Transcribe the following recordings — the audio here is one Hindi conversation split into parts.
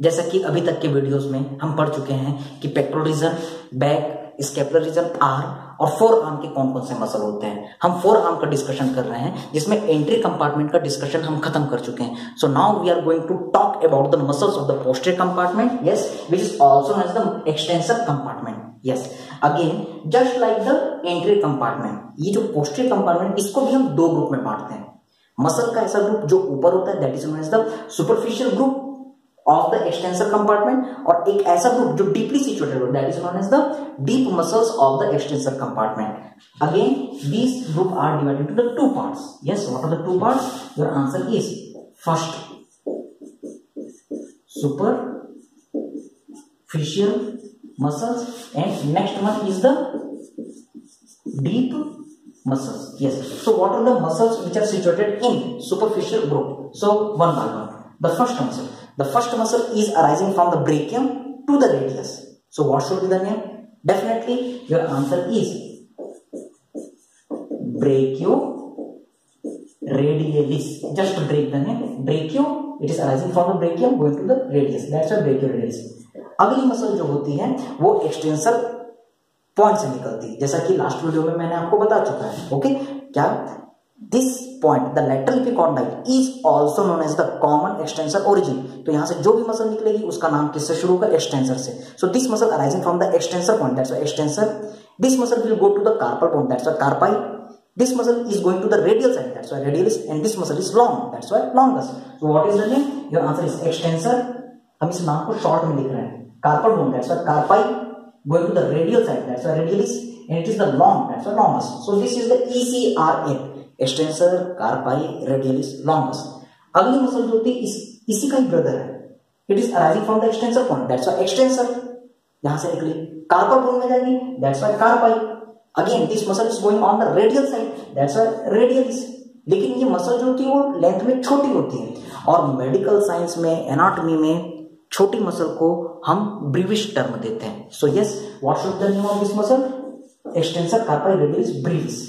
जैसा कि अभी तक के वीडियोस में हम पढ़ चुके हैं कि pectoral region back scapular region are और फोर आर्म के कौन कौन से मसल होते हैं। हम फोर आर्म का डिस्कशन कर रहे हैं, जिसमें एंट्री कंपार्टमेंट का डिस्कशन हम खत्म कर चुके हैं। So now we are going to talk about the muscles of the posterior compartment yes which is also as the extensor compartment yes again just like the anterior compartment ये जो पोस्टर कंपार्टमेंट इसको भी हम दो ग्रुप में बांटते हैं। मसल का ऐसा ग्रुप जो ऊपर होता है that is the superficial group of the extensor compartment और एक ऐसा ग्रुप जो डीपली सिचुएटेड हो that is known as the deep muscles of the extensor compartment again these group are divided to the two parts yes what are the two parts your answer is first superficial muscles, and next one is the deep muscles. Yes. So, what are the muscles which are situated in superficial group? So, one by one. The first muscle the first muscle is arising from the brachium to the radius. So what should be the name? Definitely your answer is brachio radialis. Just break the name. Brachio, it is arising from the brachium going to the radius. That's why radialis. अगली मसल जो होती है वो एक्सटेंसर पॉइंट से निकलती है जैसा कि लास्ट वीडियो में मैंने आपको बता चुका है ओके क्या this point the lateral epicondyle is also known as the common extensor origin तो यहाँ से जो भी मसल निकलेगी उसका नाम किससे शुरू होगा एक्सटेंसर से so this muscle arising from the extensor point that's extensor this muscle will go to the carpal point that's carpi this muscle is going to the radial side that's why radialis and this muscle is long that's why longest so what is the name your answer is extensor हम इस नाम को शॉर्ट में लिख रहे हैं carpal bone that's why carpi going to the radial side that's why radialis and it is the long that's why longest so this is the ECRN extensor carpi radialis longus अगली मसल जो होती है इस, इसी का ही ब्रदर है। It is arising from the extensor point that's why extensor यहाँ से निकली। कार्पल बोन में जाएगी। That's why carpi again this muscle is going on the radial side that's why radialis लेकिन ये मसल जो होती है वो लेंथ में छोटी होती है। और मेडिकल साइंस में एनाटॉमी में छोटी मसल को हम ब्रीविश टर्म देते हैं। So yes what should the name of this muscle extensor carpi radialis brevis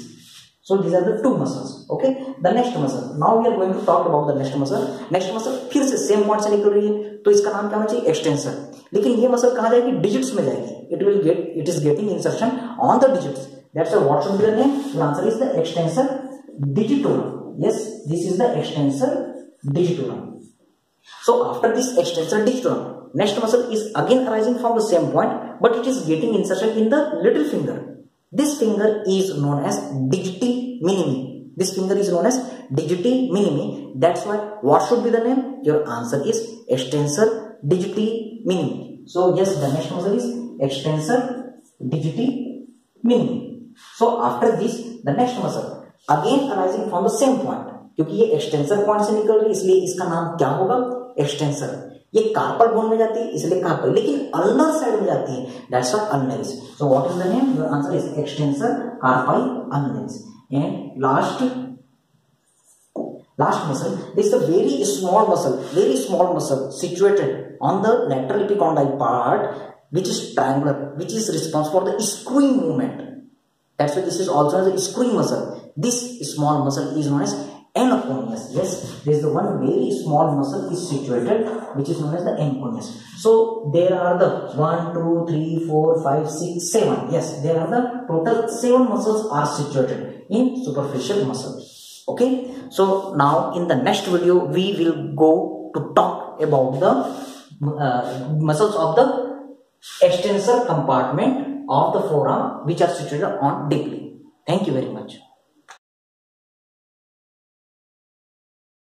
So these are the two muscles. Okay. The next muscle. Now we are going to talk about the next muscle. Next muscle फिर से सेम पॉइंट से निकल रही है तो इसका नाम क्या होना चाहिए एक्सटेंसर लेकिन ये मसल कहाँ जाएगी डिजिट्स में जाएगी it will get it is getting insertion on the digits that's what should be the name the answer is the extensor digitorum yes this is the extensor digitorum so after this extensor digitorum next muscle is again arising from the same point but it is getting insertion in the little finger This finger is known as digiti minimi. This finger is known as digiti minimi. That's why what should be the name? Your answer is extensor digiti minimi. So yes, the next muscle is extensor digiti minimi. So after this, the next muscle again arising from the same point. क्योंकि ये एक्सटेंसर पॉइंट से निकल रही है इसलिए इसका नाम क्या होगा एक्सटेंसर ये कार्पल बोन में जाती है? इसलिए कार्पल लेकिन अल्नर साइड में जाती है। That's what ulnaris so what is the name the answer is extensor carpal ulnaris and last last muscle this a very small muscle very small muscle situated on the lateral epicondyle part which is triangular which is response for the screwing movement that's why this is also the screwing muscle this small muscle is known as Anaconius. Yes, there is the one very small muscle is situated which is known as the anaconius. So there are the 1, 2, 3, 4, 5, 6, 7. Yes, there are the total 7 muscles are situated in superficial muscles. Okay, so now in the next video we will go to talk about the uh, muscles of the extensor compartment of the forearm which are situated on deeply. Thank you very much.